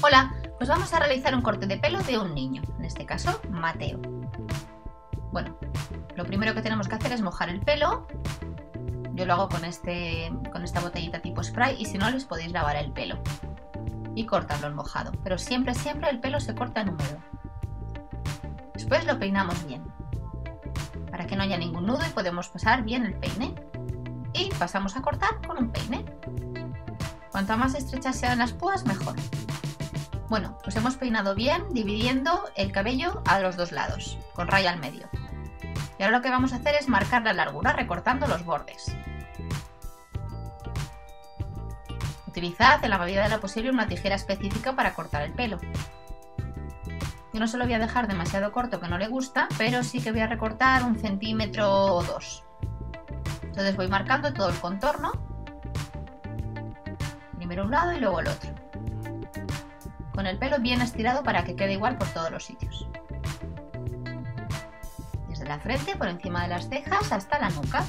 Hola, pues vamos a realizar un corte de pelo de un niño, en este caso Mateo. Bueno, lo primero que tenemos que hacer es mojar el pelo. Yo lo hago con, este, con esta botellita tipo spray y si no les podéis lavar el pelo y cortarlo en mojado. Pero siempre, siempre el pelo se corta en húmedo. Después lo peinamos bien para que no haya ningún nudo y podemos pasar bien el peine. Y pasamos a cortar con un peine. Cuanto más estrechas sean las púas, mejor. Bueno, pues hemos peinado bien, dividiendo el cabello a los dos lados, con raya al medio. Y ahora lo que vamos a hacer es marcar la largura recortando los bordes. Utilizad en la medida de lo posible una tijera específica para cortar el pelo. Yo no se lo voy a dejar demasiado corto que no le gusta, pero sí que voy a recortar un centímetro o dos. Entonces voy marcando todo el contorno. Primero un lado y luego el otro con el pelo bien estirado para que quede igual por todos los sitios. Desde la frente, por encima de las cejas, hasta la nuca.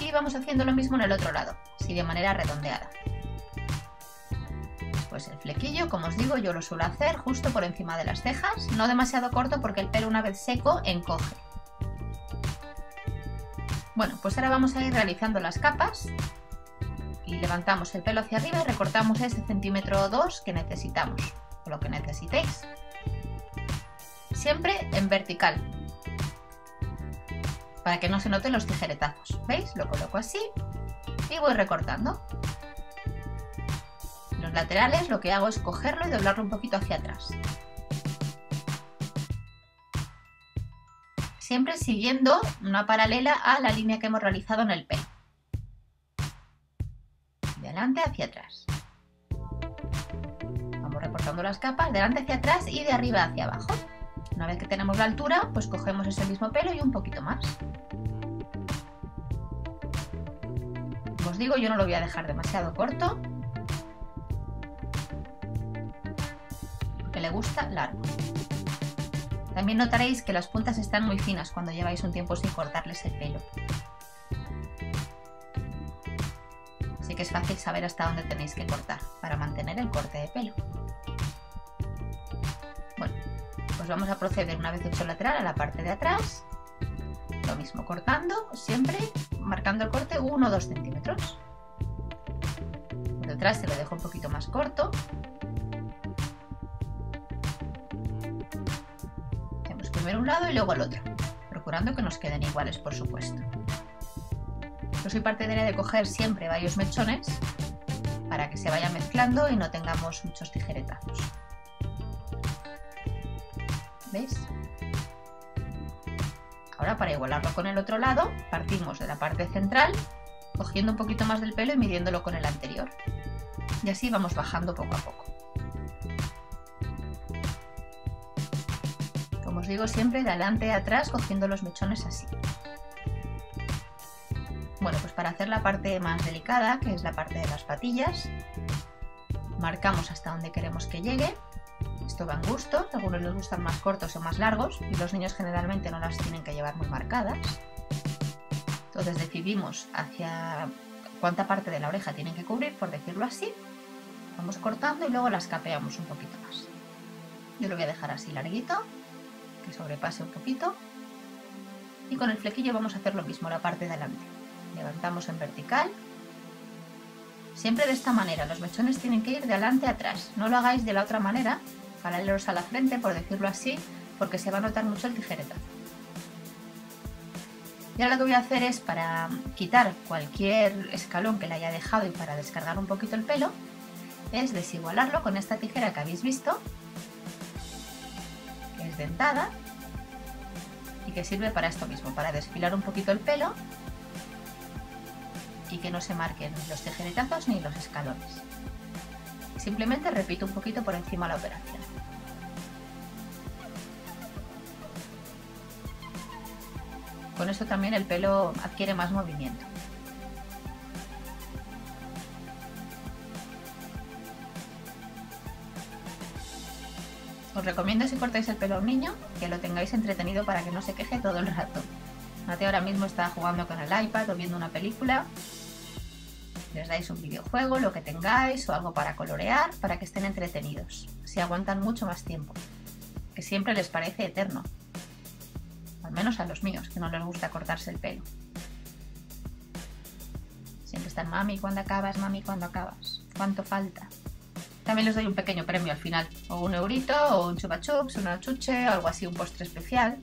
Y vamos haciendo lo mismo en el otro lado, así de manera redondeada. Pues el flequillo, como os digo, yo lo suelo hacer justo por encima de las cejas, no demasiado corto porque el pelo una vez seco encoge. Bueno, pues ahora vamos a ir realizando las capas y levantamos el pelo hacia arriba y recortamos ese centímetro o dos que necesitamos, o lo que necesitéis. Siempre en vertical, para que no se noten los tijeretazos. ¿Veis? Lo coloco así y voy recortando. Los laterales lo que hago es cogerlo y doblarlo un poquito hacia atrás. Siempre siguiendo una paralela a la línea que hemos realizado en el pelo adelante hacia atrás. Vamos recortando las capas de delante hacia atrás y de arriba hacia abajo. Una vez que tenemos la altura, pues cogemos ese mismo pelo y un poquito más. Como os digo, yo no lo voy a dejar demasiado corto. Porque le gusta largo. También notaréis que las puntas están muy finas cuando lleváis un tiempo sin cortarles el pelo. que es fácil saber hasta dónde tenéis que cortar para mantener el corte de pelo. Bueno, pues vamos a proceder una vez hecho lateral a la parte de atrás. Lo mismo cortando, siempre marcando el corte 1 o 2 centímetros. Por detrás se lo dejo un poquito más corto. Primero un lado y luego el otro, procurando que nos queden iguales por supuesto. Yo soy partidaria de coger siempre varios mechones para que se vaya mezclando y no tengamos muchos tijeretazos. ¿Veis? Ahora para igualarlo con el otro lado, partimos de la parte central, cogiendo un poquito más del pelo y midiéndolo con el anterior. Y así vamos bajando poco a poco. Como os digo siempre, de adelante a atrás, cogiendo los mechones así. Bueno, pues para hacer la parte más delicada, que es la parte de las patillas, marcamos hasta donde queremos que llegue. Esto va en gusto, algunos les gustan más cortos o más largos y los niños generalmente no las tienen que llevar muy marcadas. Entonces decidimos hacia cuánta parte de la oreja tienen que cubrir, por decirlo así. Vamos cortando y luego las capeamos un poquito más. Yo lo voy a dejar así larguito, que sobrepase un poquito. Y con el flequillo vamos a hacer lo mismo, la parte de delante levantamos en vertical. Siempre de esta manera, los mechones tienen que ir de adelante atrás. No lo hagáis de la otra manera, paralelos a la frente, por decirlo así, porque se va a notar mucho el tijeretazo. Y ahora lo que voy a hacer es para quitar cualquier escalón que le haya dejado y para descargar un poquito el pelo, es desigualarlo con esta tijera que habéis visto, que es dentada que sirve para esto mismo, para desfilar un poquito el pelo y que no se marquen los tijeretazos ni los escalones. Simplemente repito un poquito por encima la operación. Con esto también el pelo adquiere más movimiento. Os recomiendo si cortáis el pelo a un niño que lo tengáis entretenido para que no se queje todo el rato. Mateo ahora mismo está jugando con el iPad o viendo una película. Les dais un videojuego, lo que tengáis, o algo para colorear, para que estén entretenidos. Así aguantan mucho más tiempo. Que siempre les parece eterno. Al menos a los míos, que no les gusta cortarse el pelo. Siempre están, mami, ¿cuándo acabas? Mami, ¿cuándo acabas? ¿Cuánto falta? También les doy un pequeño premio al final, o un eurito, o un chupa chups, una chuche, o algo así, un postre especial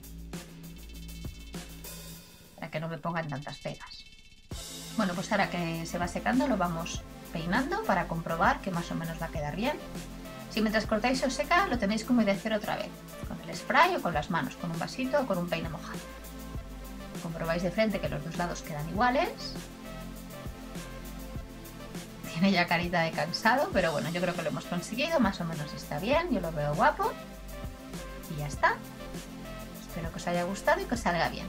que no me pongan tantas pegas. Bueno, pues ahora que se va secando lo vamos peinando para comprobar que más o menos va a quedar bien. Si mientras cortáis os seca, lo tenéis que humedecer otra vez, con el spray o con las manos, con un vasito o con un peine mojado. Comprobáis de frente que los dos lados quedan iguales tiene ya carita de cansado, pero bueno, yo creo que lo hemos conseguido, más o menos está bien, yo lo veo guapo. Y ya está. Espero que os haya gustado y que os salga bien.